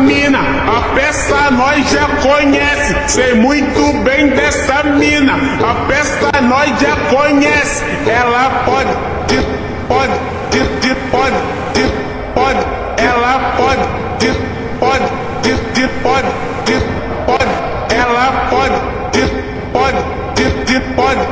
mina, a peça nós já conhece. Sei muito bem dessa mina, a peça nós já conhece. Ela pode, pode, pode, pode, pode, ela pode, pode, pode, pode, ela pode, pode, pode, pode.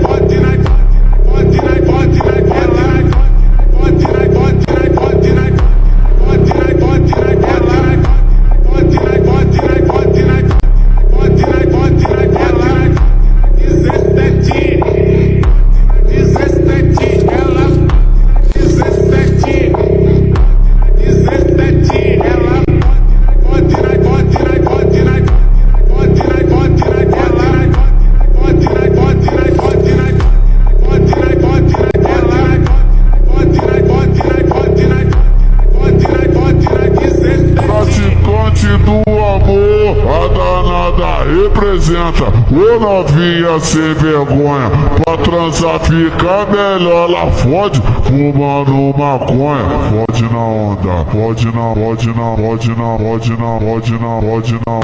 representa Ô novinha sem vergonha Pra transar fica melhor Ela fode fumando maconha Fode na onda Fode na, fode na, fode na, fode na, fode na, fode na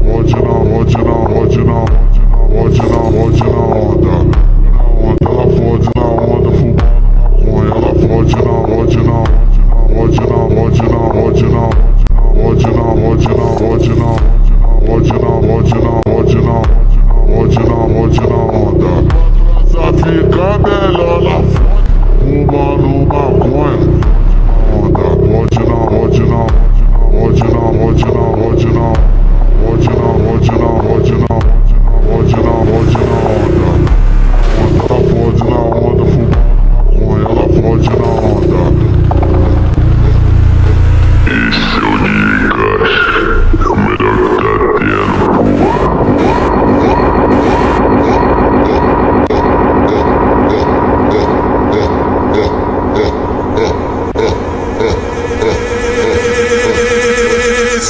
Fode na, fode na, fode na, fode na, fode na onda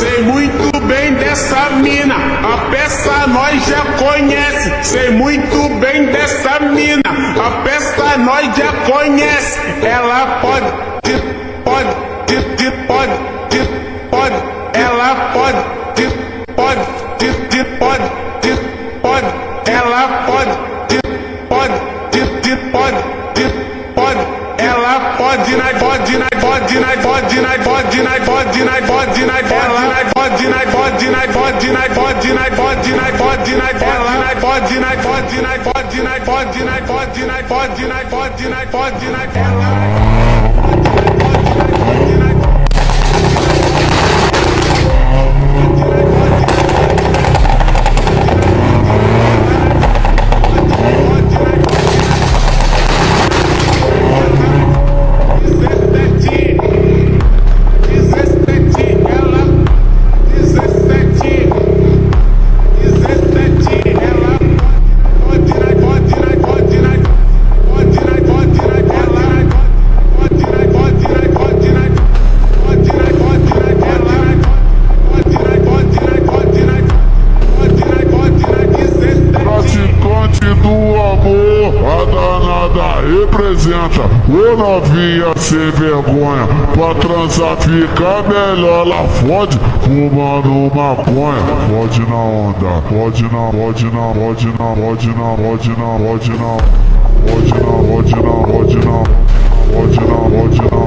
Sei muito bem dessa mina, a peça nós já conhece. Sei muito bem dessa mina, a peça nós já conhece. Ela pode, pode, pode, pode, pode, ela pode, pode, pode, pode, ela pode, pode, pode, pode. Ela pode, nai pode, nai pode, nai pode, nai pode, nai pode, nai pode, nai ela nai pode, nai pode, nai pode, nai pode, nai pode, nai pode, nai ela nai pode, nai pode, nai pode, nai pode, nai pode, nai pode, nai pode, nai pode, nai ela dezessete, a danada representa Ô novinha sem vergonha Pra transar fica melhor Ela fode fumando maconha Fode na onda Pode não, pode não, pode não, pode não, pode não, pode não Pode não, pode não, pode não Pode não, pode não